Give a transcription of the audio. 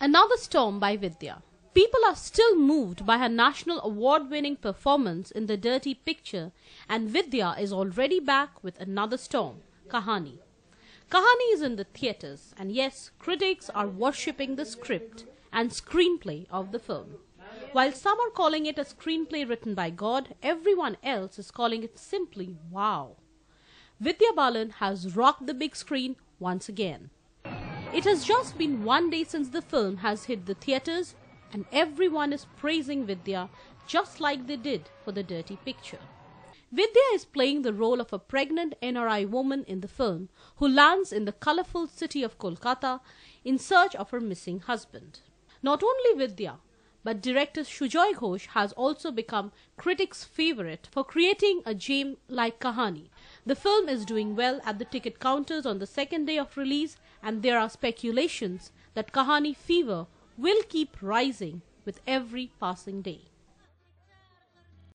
Another Storm by Vidya. People are still moved by her national award winning performance in The Dirty Picture, and Vidya is already back with another storm, Kahani. Kahani is in the theatres, and yes, critics are worshipping the script and screenplay of the film. While some are calling it a screenplay written by God, everyone else is calling it simply wow. Vidya Balan has rocked the big screen once again. It has just been one day since the film has hit the theatres, and everyone is praising Vidya just like they did for the dirty picture. Vidya is playing the role of a pregnant NRI woman in the film who lands in the colorful city of Kolkata in search of her missing husband. Not only Vidya, but director Sujoy Ghosh has also become critics' favorite for creating a gem like Kahani. The film is doing well at the ticket counters on the second day of release, and there are speculations that Kahani fever will keep rising with every passing day.